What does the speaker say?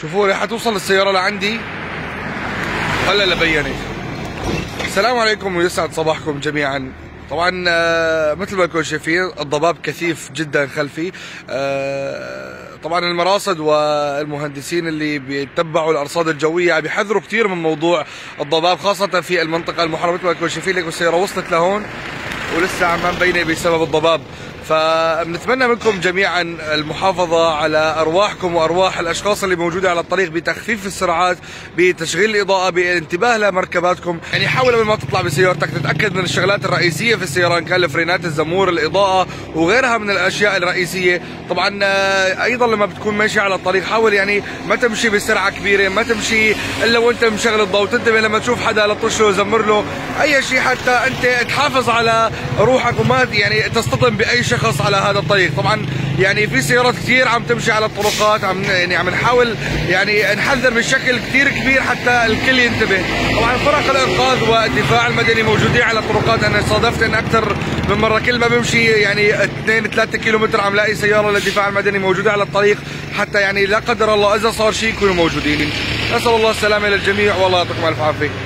شوفوا حتوصل السيارة لعندي؟ ولا لبينت السلام عليكم ويسعد صباحكم جميعا. طبعا آه، مثل ما أنتم شايفين الضباب كثيف جدا خلفي. آه، طبعا المراصد والمهندسين اللي بيتبعوا الأرصاد الجوية بيحذروا كثير من موضوع الضباب خاصة في المنطقة المحرمة. مثل ما أنتم شايفين لك السيارة وصلت لهون. ولسه عم مبينه بسبب الضباب. فبنتمنى منكم جميعا المحافظة على أرواحكم وأرواح الأشخاص اللي موجودة على الطريق بتخفيف السرعات بتشغيل الإضاءة بالانتباه لمركباتكم. يعني حاول قبل ما تطلع بسيارتك تتأكد من الشغلات الرئيسية في السيارة إن كان الفرينات الزمور الإضاءة وغيرها من الأشياء الرئيسية. طبعا آه، أيضا لما بتكون ماشي على الطريق حاول يعني ما تمشي بسرعة كبيرة ما تمشي إلا وأنت مشغل الضوء. تنتبه لما تشوف حدا لطش له زمر له أي شيء حتى أنت تحافظ على روحك وما يعني تصطدم شيء شخص على هذا الطريق. طبعا يعني في سيارات كثير عم تمشي على الطرقات عم يعني عم نحاول يعني نحذر بشكل كثير كبير حتى الكل ينتبه. طبعا فرق الإنقاذ والدفاع المدني موجودين على الطرقات. أنا صادفت إن أكثر من مرة كل ما بمشي يعني 2 3 كيلو متر عم لاقي سيارة للدفاع المدني موجودة على الطريق. حتى يعني لا قدر الله إذا صار شيء يكونوا موجودين. نسأل الله السلامة للجميع والله يعطيكم ألف عافية.